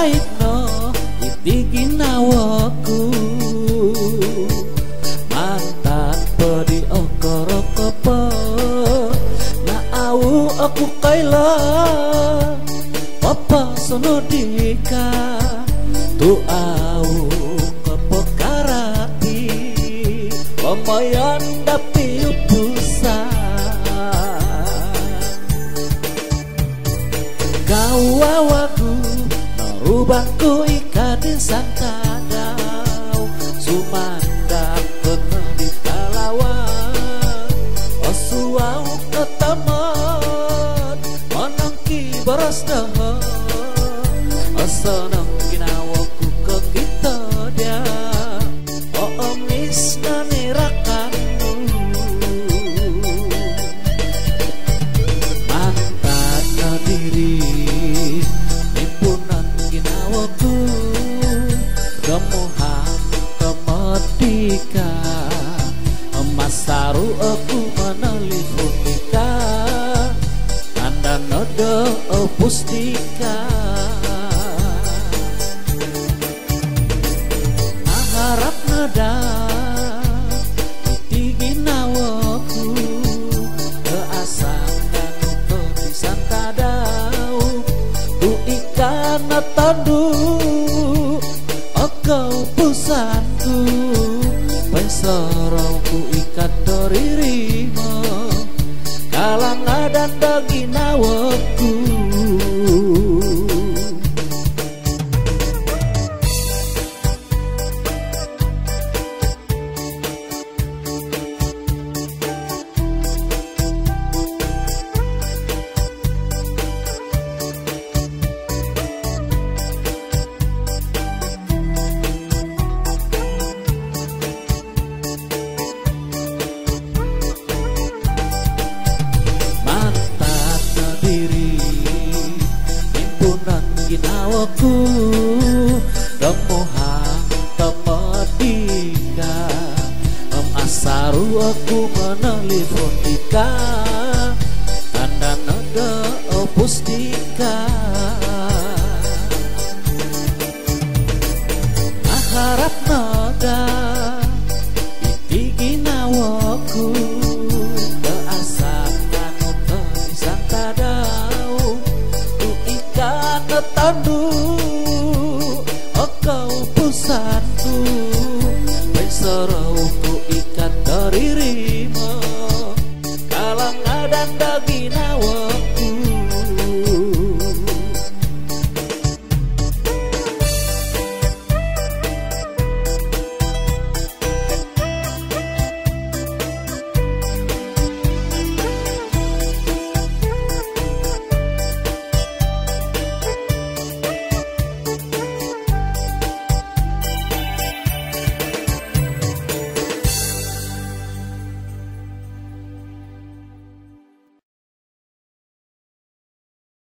saikno Iti nawaku. Mata pedi okoro kopo na au aku kaila. Papa sono dika tu au kopo karati. Lomoyan dapi upusa kau awaku narubahku ikatin santadau sumandang kena di kalawan osuau ketamat manangki baras dahar asanang ginawaku ke kita dia oh omis nanirakanmu kemerdeka emas saru aku menelpon nikah anda nodo pustika harap nada tinggi nawaku keasakan untuk disantadau tu ikan tandu kau pusatku. Pesorongku ikat doririmu. Kalanglah dan bagi nawaku ginawaku remohan temedika em asaru aku menelpon tika. Tanda nada pustika harap nada Oh kau pusanku Pensorauku ikat dari rima. Kalang dan daging nawa